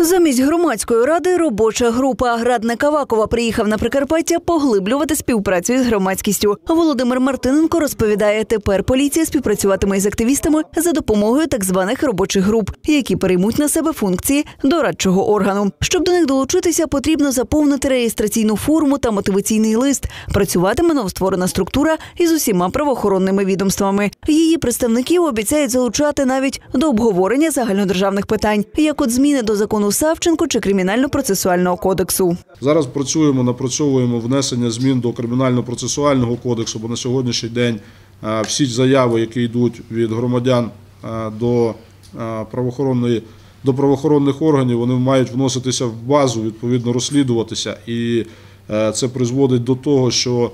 Замість громадської ради робоча група Радник Авакова приїхав на Прикарпаття поглиблювати співпрацю із громадськістю. Володимир Мартиненко розповідає, тепер поліція співпрацюватиме із активістами за допомогою так званих робочих груп, які переймуть на себе функції дорадчого органу. Щоб до них долучитися, потрібно заповнити реєстраційну форму та мотиваційний лист. Працюватиме новостворена структура із усіма правоохоронними відомствами. Її представників обіцяють залучати навіть до обговорення загальнодержавних питань, як от зміни до закону Савченко чи кримінально-процесуального кодексу. Зараз працюємо, напрацьовуємо внесення змін до кримінально-процесуального кодексу, бо на сьогоднішній день е, всі заяви, які йдуть від громадян е, до е, правоохоронної. До правоохоронних органів вони мають вноситися в базу, відповідно розслідуватися, і це призводить до того, що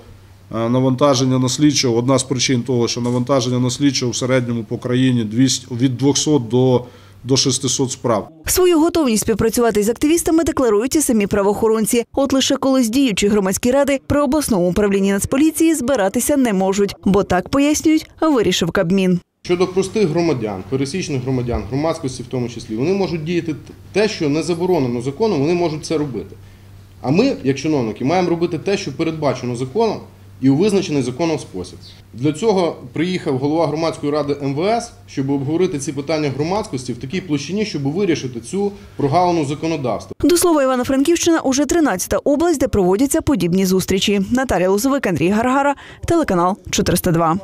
навантаження на слідчого одна з причин того, що навантаження на слідчого в середньому по країні 200, від 200 до, до 600 справ. Свою готовність співпрацювати з активістами декларують і самі правоохоронці. От лише колись діючі громадські ради при обласному управлінні Нацполіції збиратися не можуть, бо так пояснюють, вирішив Кабмін. Щодо простих громадян, пересічних громадян, громадськості в тому числі, вони можуть діяти те, що не заборонено законом, вони можуть це робити. А ми, як чиновники, маємо робити те, що передбачено законом і у визначений законом спосіб. Для цього приїхав голова громадської ради МВС, щоб обговорити ці питання громадськості в такій площині, щоб вирішити цю прогалину законодавства. До слова, Івано-Франківщина уже 13-та область, де проводяться подібні зустрічі. Наталія Лозовик, Андрій Гаргара, телеканал 402.